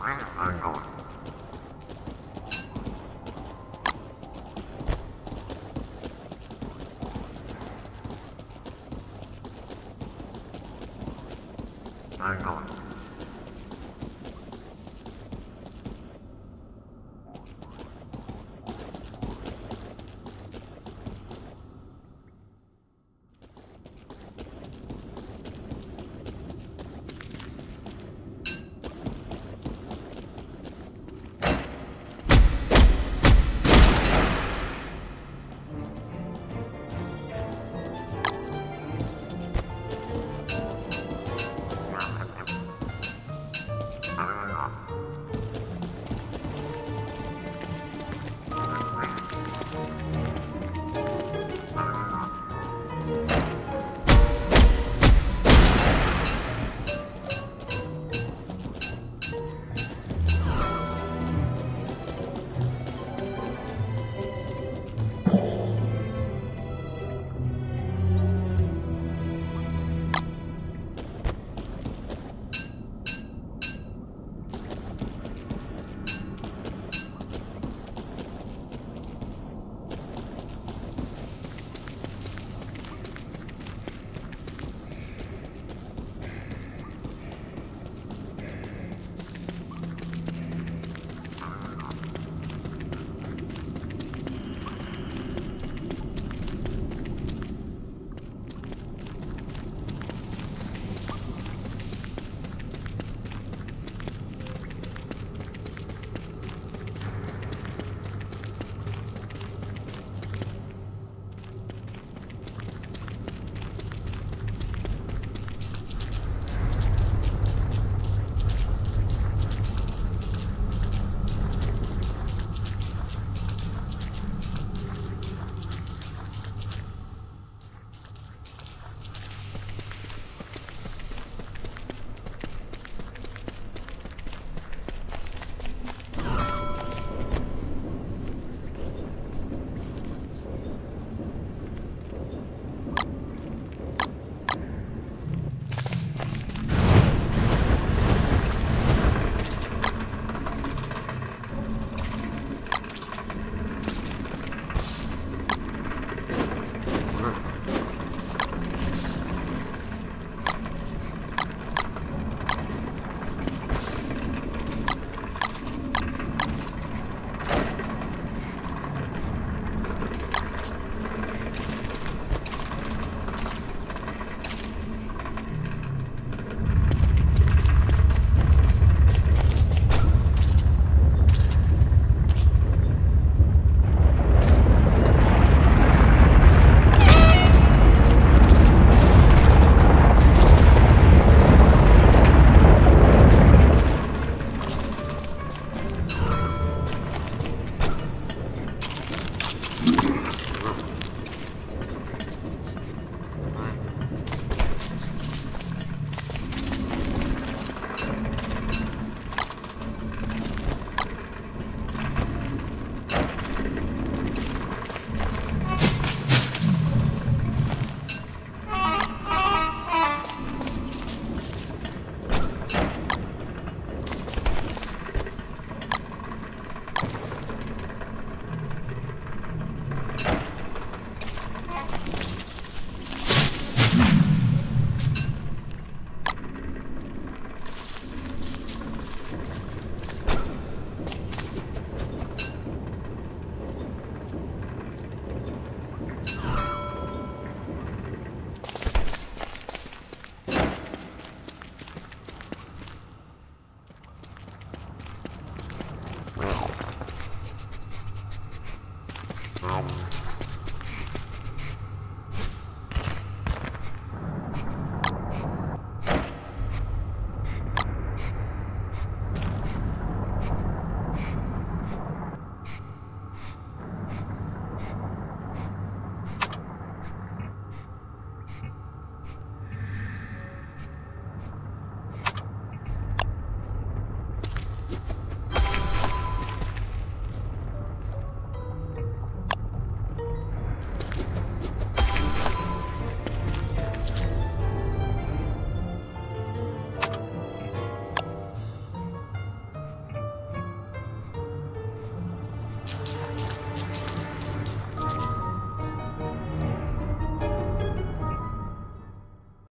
Hang on.